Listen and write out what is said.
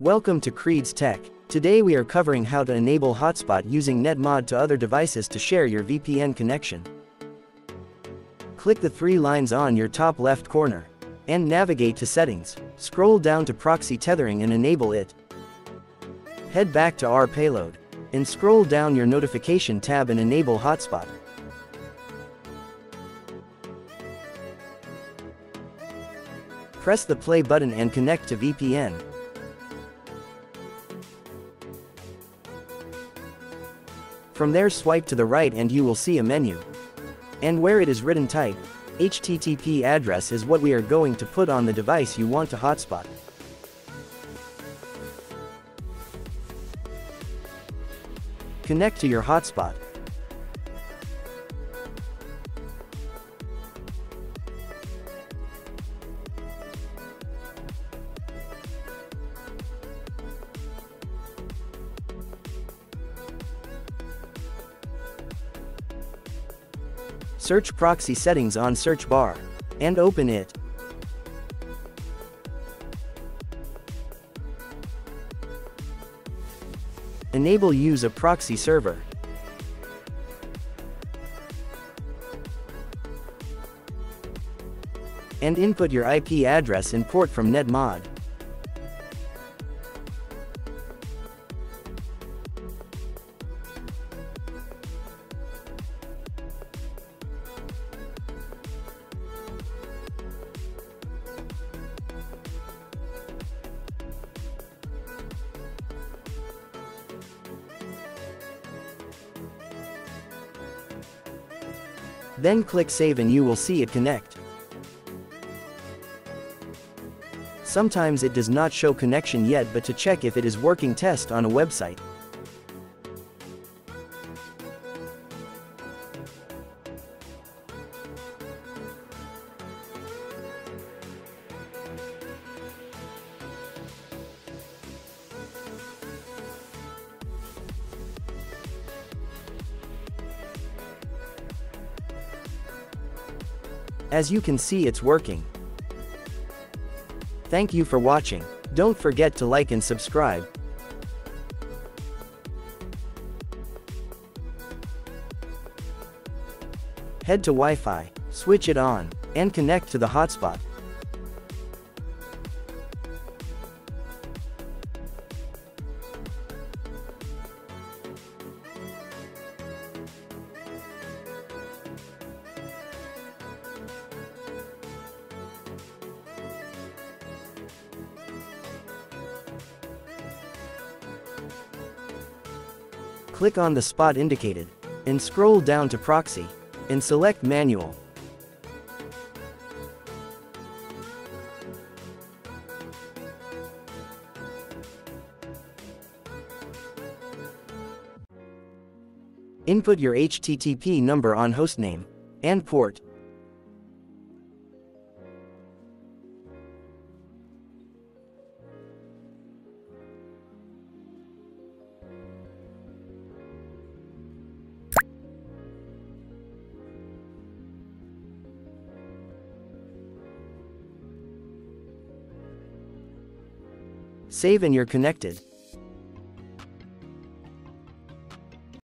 Welcome to Creed's Tech. Today we are covering how to enable hotspot using NetMod to other devices to share your VPN connection. Click the three lines on your top left corner. And navigate to Settings. Scroll down to Proxy Tethering and enable it. Head back to our payload. And scroll down your Notification tab and enable Hotspot. Press the play button and connect to VPN. From there swipe to the right and you will see a menu. And where it is written type, HTTP address is what we are going to put on the device you want to hotspot. Connect to your hotspot. Search proxy settings on search bar. And open it. Enable use a proxy server. And input your IP address and port from NetMod. Then click Save and you will see it connect. Sometimes it does not show connection yet but to check if it is working test on a website. As you can see it's working. Thank you for watching. Don't forget to like and subscribe. Head to Wi-Fi, switch it on, and connect to the hotspot. Click on the spot indicated, and scroll down to Proxy, and select Manual. Input your HTTP number on hostname and port. Save and you're connected.